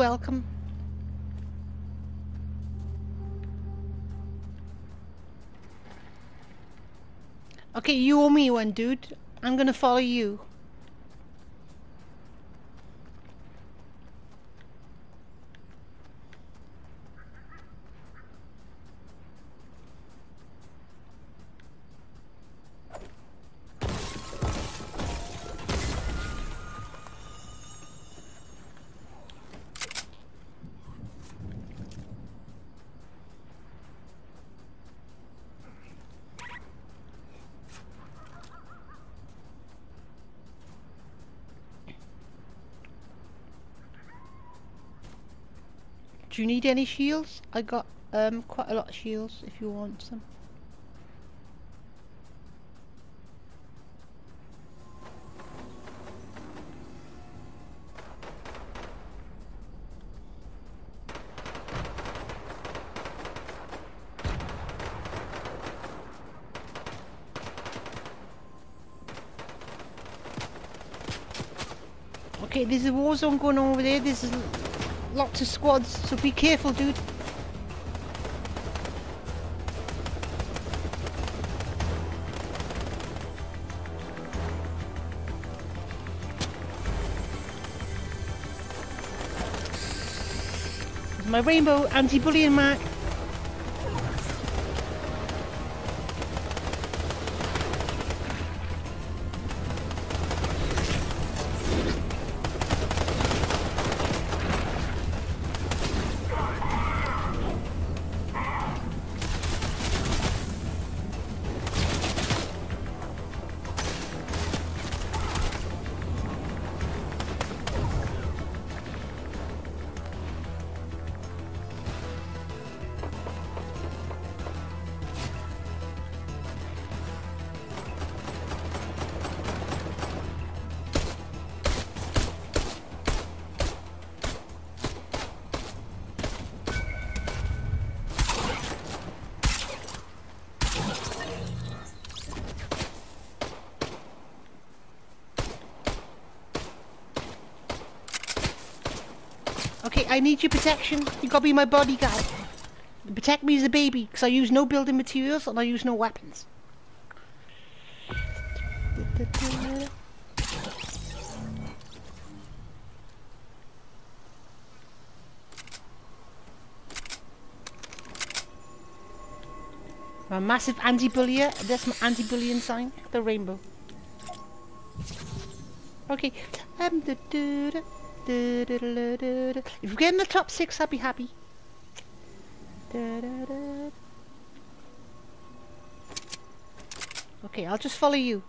welcome. Okay, you owe me one, dude. I'm gonna follow you. Do you need any shields? I got um quite a lot of shields if you want some. Okay, there's a war zone going on over there. There's a lots of squads, so be careful, dude. There's my rainbow anti-bullying mark. I need your protection. You gotta be my bodyguard. Protect me as a baby, because I use no building materials and I use no weapons. My massive anti-bullier. That's my anti-bullying sign. The rainbow. Okay. Um, da, da, da. If we get in the top six, I'll be happy. Okay, I'll just follow you.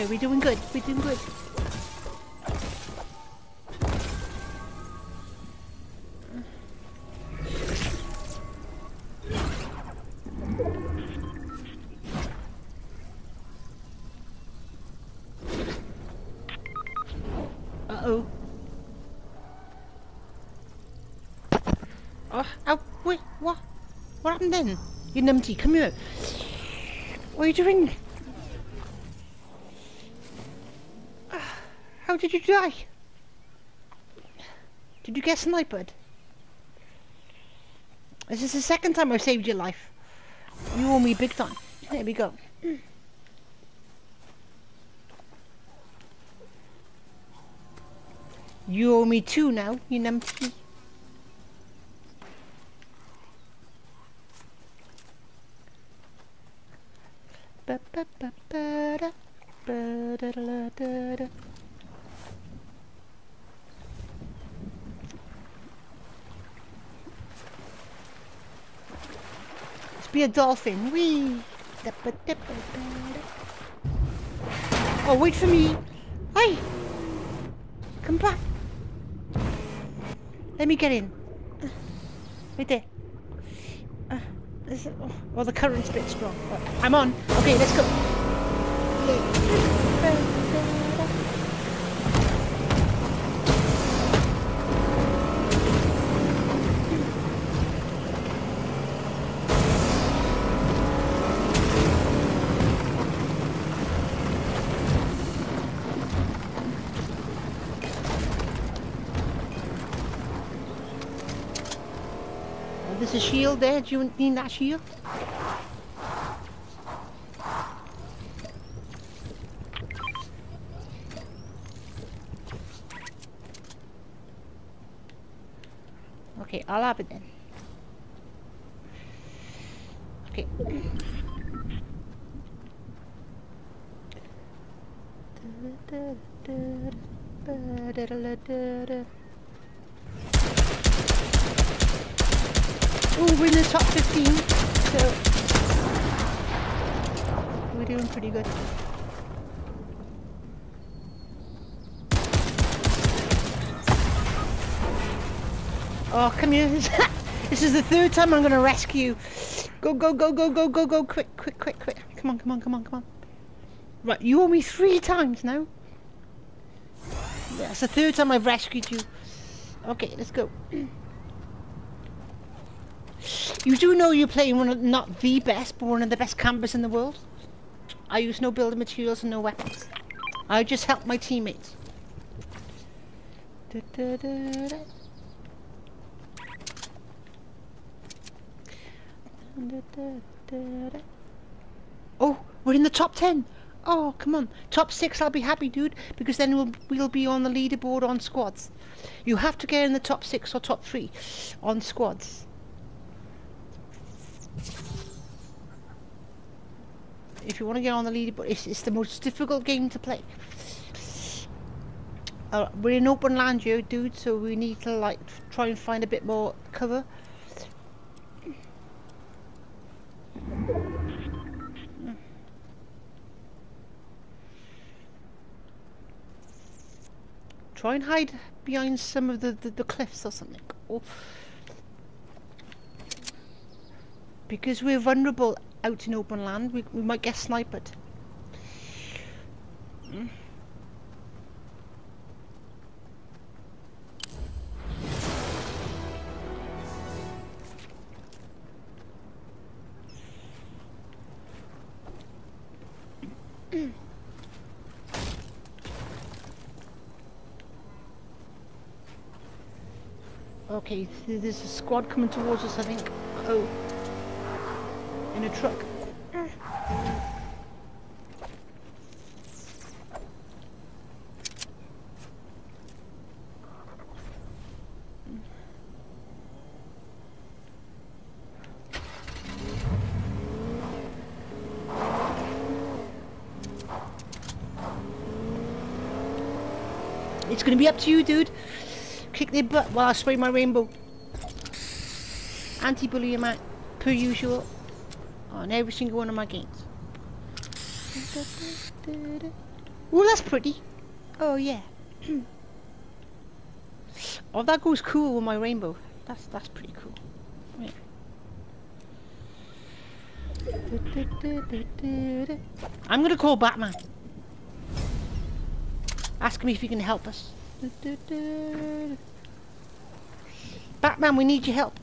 Okay, we're doing good. We're doing good. Uh-oh. Oh, oh, wait, what? What happened then? You numpty, come here. What are you doing? Did you die? Did you get sniped? This is the second time I've saved your life. You owe me big time. There we go. You owe me two now, you numpty. Ba ba ba ba da ba da da da da be a dolphin. Wee. Oh, wait for me. Hey. Come back. Let me get in. Right there. Uh, oh, oh, the current's a bit strong. Right, I'm on. Okay, let's go. Shield there. Do you need that shield? Okay, I'll have it then. Okay. Ooh, we're in the top 15, so we're doing pretty good. Oh, come here. this is the third time I'm going to rescue. Go, go, go, go, go, go, go. Quick, quick, quick, quick. Come on, come on, come on, come on. Right, you owe me three times now. That's the third time I've rescued you. Okay, let's go. You do know you're playing one of, not the best, but one of the best campers in the world? I use no building materials and no weapons. I just help my teammates. Da, da, da. Oh, we're in the top 10. Oh, come on. Top 6, I'll be happy, dude, because then we'll, we'll be on the leaderboard on squads. You have to get in the top 6 or top 3 on squads. If you want to get on the leaderboard, it's, it's the most difficult game to play. Uh, we're in open land here, dude, so we need to like try and find a bit more cover. Try and hide behind some of the, the, the cliffs or something. Or because we're vulnerable out in open land, we, we might get sniped. Okay, there's a squad coming towards us, I think. Oh. In a truck. It's gonna be up to you, dude. Kick their butt while I spray my rainbow. Anti-bully man, per usual, on every single one of my games. Oh, that's pretty. Oh yeah. oh, that goes cool with my rainbow. That's that's pretty cool. Yeah. I'm gonna call Batman. Ask him if he can help us. Batman, we need your help.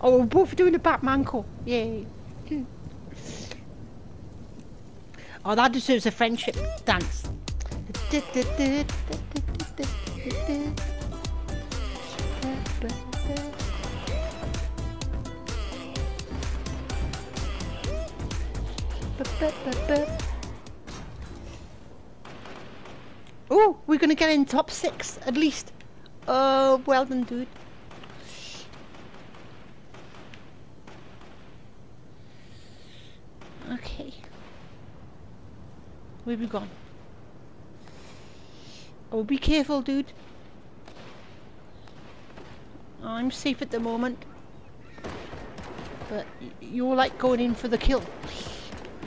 Oh, we're both doing a Batman call. Yay. Oh, that deserves a friendship dance. Oh, we're gonna get in top six at least. Oh, well done, dude. Okay. Where have we gone? Oh, be careful, dude. I'm safe at the moment. But you're like going in for the kill.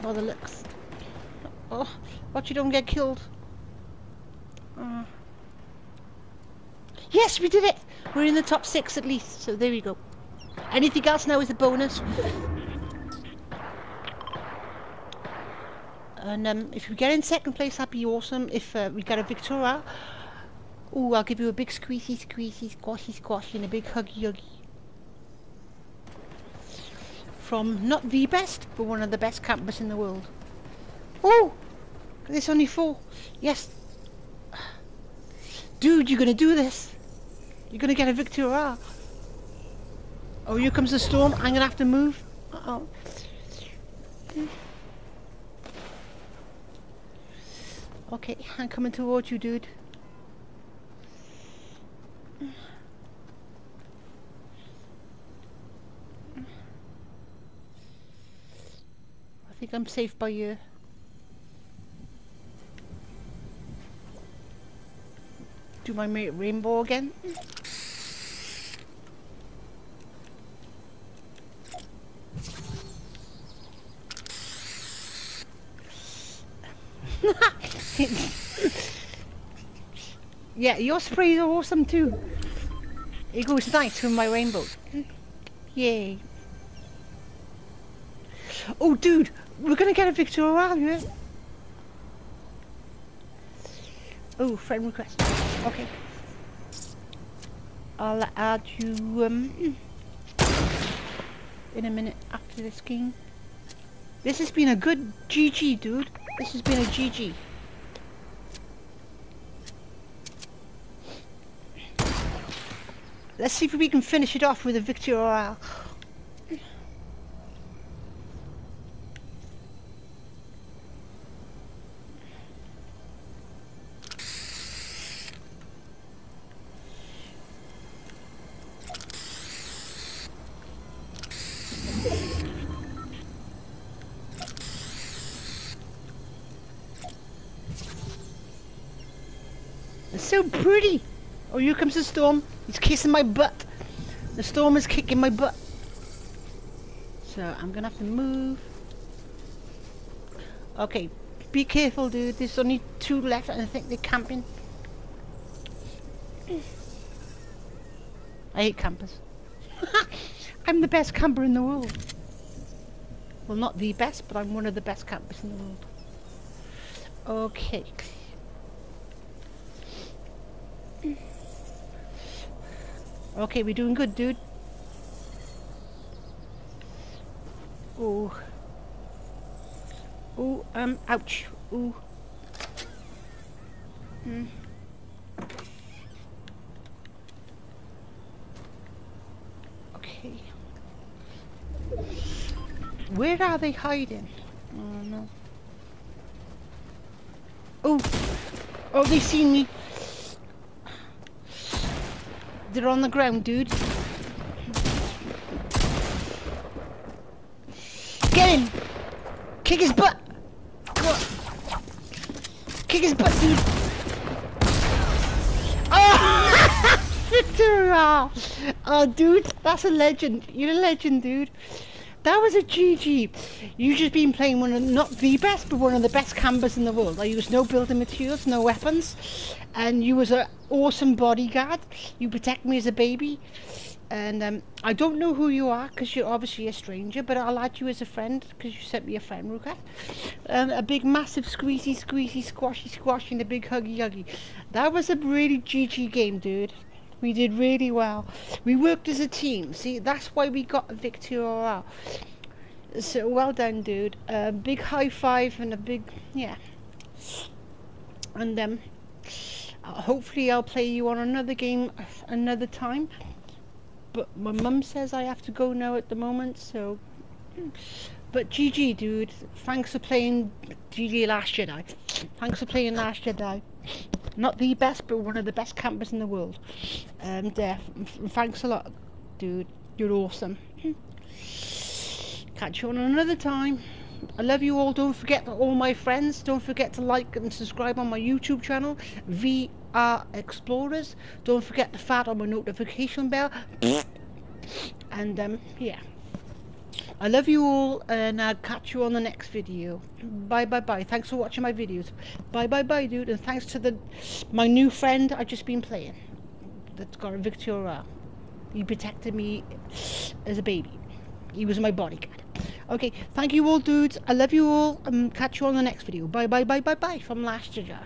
By the looks. Oh, watch you don't get killed. Uh. Yes, we did it! We're in the top six at least, so there we go. Anything else now is a bonus. And um, if we get in second place, that'd be awesome. If uh, we get a Victoria, oh, I'll give you a big squeezy, squeezy, squashy, squashy, and a big huggy, huggy. From not the best, but one of the best campers in the world. Oh, there's only four. Yes. Dude, you're gonna do this. You're gonna get a Victoria. Oh, here comes the storm. I'm gonna have to move. Uh oh. Okay, I'm coming towards you, dude. I think I'm safe by you. Do my rainbow again? Yeah, your sprays are awesome too. It goes nice with my rainbow. Yay. Oh dude, we're gonna get a Victory Royale here. Oh, friend request. Okay. I'll add you um, in a minute after this game. This has been a good GG, dude. This has been a GG. Let's see if we can finish it off with a victory royale. It's so pretty. Oh, here comes the storm. He's kissing my butt. The storm is kicking my butt. So I'm gonna have to move. Okay, be careful, dude. There's only two left, and I think they're camping. I hate campers. I'm the best camper in the world. Well, not the best, but I'm one of the best campers in the world. Okay. Okay, we're doing good, dude. Oh. Oh, um, ouch. Ooh. Hmm. Okay. Where are they hiding? Oh, no. Oh! Oh, they seen me! They're on the ground, dude. Get him! Kick his butt! Kick his butt, dude! Oh! Oh, dude, that's a legend. You're a legend, dude. That was a GG. You've just been playing one of, not the best, but one of the best campers in the world. I used no building materials, no weapons, and you was an awesome bodyguard. You protect me as a baby. And um, I don't know who you are because you're obviously a stranger, but I'll add you as a friend because you sent me a friend request. Um, a big, massive, squeezy, squeezy, squashy, squashy, and a big huggy, huggy. That was a really GG game, dude. We did really well. We worked as a team. See, that's why we got a victory. So well done, dude. A big high five and a big yeah. And um, hopefully I'll play you on another game another time. But my mum says I have to go now at the moment, so. But GG, dude. Thanks for playing GG Last Jedi. Thanks for playing Last Jedi not the best, but one of the best campers in the world. And uh, thanks a lot, dude. You're awesome. Catch you on another time. I love you all. Don't forget all my friends. Don't forget to like and subscribe on my YouTube channel, VR Explorers. Don't forget to fat on my notification bell. and um, yeah. I love you all and I'll catch you on the next video. Bye bye bye. Thanks for watching my videos. Bye bye bye dude and thanks to the my new friend I've just been playing. that's got a Victoria. Uh, he protected me as a baby. He was my bodyguard. Okay, thank you all dudes. I love you all. and catch you on the next video. Bye bye bye bye bye from Last Jedi.